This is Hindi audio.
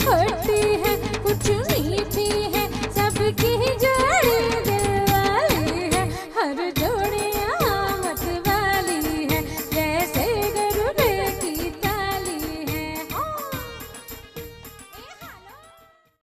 खट्टी है कुछ मीठी है सबकी जोड़ी दिल वाली है हर जोड़ी